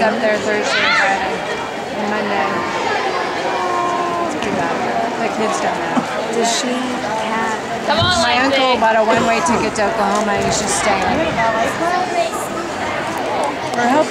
Up there Thursday and Friday and Monday. It's pretty bad. The kids don't know. Does she have? Come on, My Lindsay. uncle bought a one-way ticket to Oklahoma. He's just staying. We're hoping.